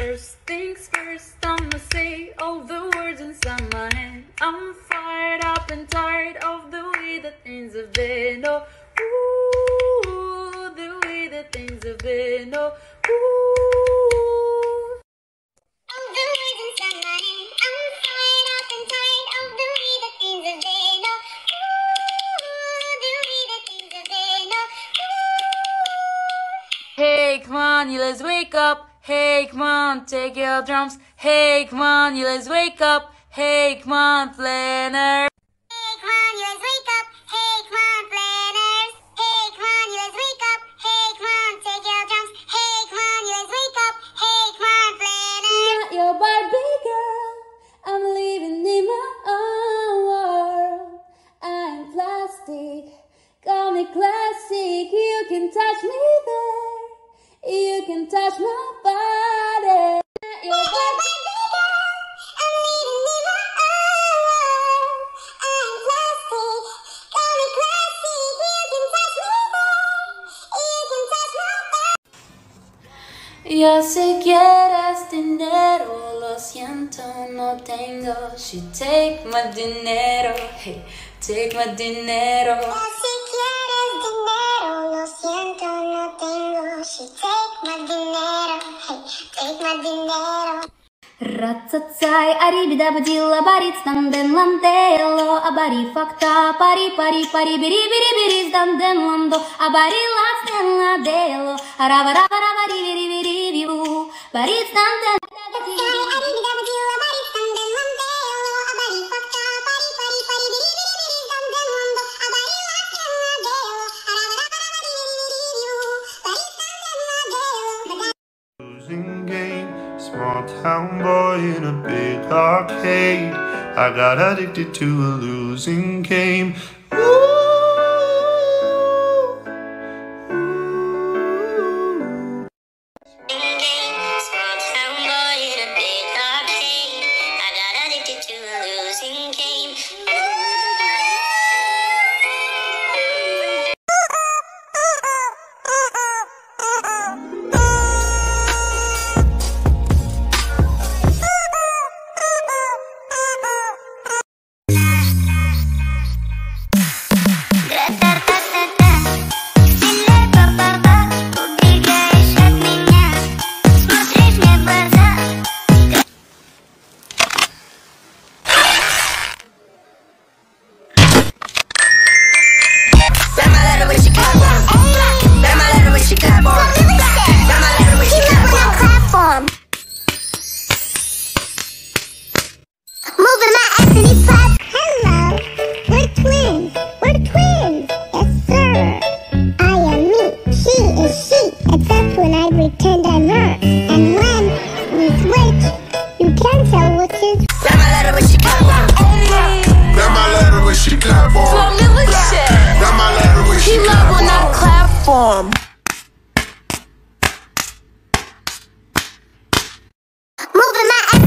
First things first, I'ma say all the words inside my head. I'm fired up and tired of the way that things have been. Oh, ooh, the way that things have been. Oh, ooh. All the words inside my head. I'm fired up and tired of the way that things have been. Oh, ooh, the way that things have been. Oh, ooh. Hey, come on, you let's wake up. Hey, come on, take your drums. Hey, come on, you let's wake up. Hey, come on, planner. Hey, come on, you let's wake up. Hey, come on, planners. Hey, come on, you let's wake up. Hey, come on, take your drums. Hey, come on, you let's wake up. Hey, come on, planners. not your Barbie girl. I'm living in my own world. I'm plastic, call me classic. You can touch me there. You can touch my body. Ya si quieres dinero, lo siento, no tengo. She take my dinero, hey, take my dinero. Si quieres dinero, lo siento, no tengo. She take my dinero, hey, take my dinero. Ратцацай, арибидабдила, барит станден ландело, абари факта, пари, пари, пари, бери, бери, бери, станден ландо, абари ластен ладело, рава, рава, рава, риви, риви, but it's something. Small town boy in a big arcade. I got addicted to a losing game. Ooh.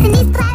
in these.